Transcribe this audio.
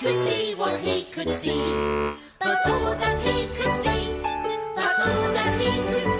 to see what he could see. But all that he could see, but all that he could see.